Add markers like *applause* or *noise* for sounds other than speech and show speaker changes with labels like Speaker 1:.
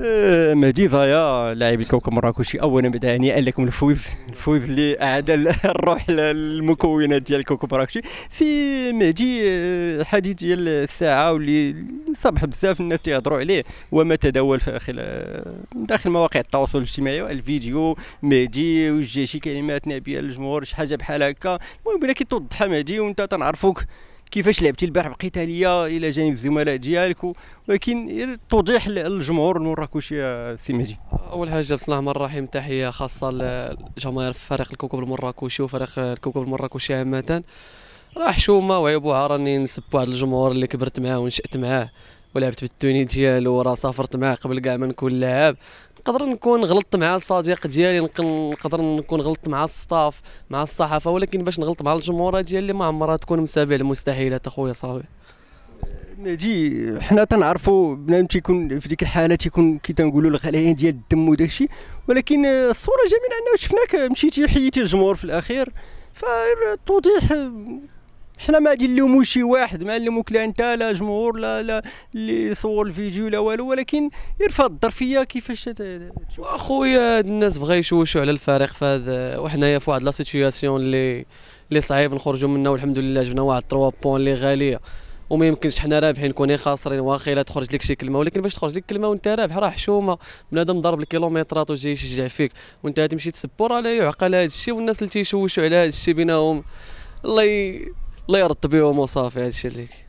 Speaker 1: آه، مهدي ضايا لاعب الكوكب المراكشي اولا بعدا هنيئا لكم الفوز الفوز اللي اعاد ال- *laughs* الروح للمكونات ديال الكوكب المراكشي في مهدي آه، الحديث ديال الساعة واللي صبح بزاف الناس تيهضروا عليه وما تداول في خلال داخل مواقع التواصل الاجتماعي الفيديو مهدي وجه شي كلمات نابيه للجمهور شي حاجة بحال هكا. المهم كي توضحها مهدي وأنت تنعرفوك. كيفاش لعبتي البارح؟ بقتاليه إلى جانب الزملاء ديالك ولكن توضيح للجمهور المراكشي سي مهدي
Speaker 2: أول حاجة بسم الله الرحمن الرحيم. تحية خاصة لجماهير فريق الكوكب المراكشي وفريق الكوكب المراكشي عامة. راه حشومه وعيبوها راه نسب واحد الجمهور اللي كبرت معاه ونشأت معاه. ولعبت بال tenue ديالو وراه سافرت معاه قبل كاع ما نكون لاعب. نقدر نكون غلطت مع الصديق ديالي نق- نقدر نكون غلطت مع ال staff مع الصحافة ولكن باش نغلط مع الجمهور ديالي ما عمرها تكون من سابع المستحيلات اخويا صاحبي.
Speaker 1: مهدي حنا تنعرفوا بنادم تيكون في ديك الحالة تيكون كي تنقولوا الغليان ديال الدم وداكشي ولكن الصورة جميلة أنه شفناك مشيتي حييتي الجمهور في الأخير فالتوضيح آه، حنا ما غادي نلومو شي واحد ما نلوموك لا انت لا جمهور لا لا اللي صور الفيديو لا والو ولكن يرفع الظرفية كيفاش تشوف.
Speaker 2: واخويا هاد الناس بغا يشوشوا على الفريق فهاد وحنايا في واحد la situation اللي اللي صعيب نخرجوا منها والحمد لله جبنا واحد 3 points اللي غالية. وما يمكنش حنا رابحين نكونين خاسرين واخا لا تخرج لك شي كلمة ولكن باش تخرج لك كلمة وانت رابح راه حشومه بنادم ضرب الكيلومترات وجاي يشجع فيك وانت تمشي تسبور على يعقل هذا الشيء والناس اللي تيشوشوا على هذا الشيء بينهم الله ي... الله يرد بهم وصافي هذا الشيء اللي.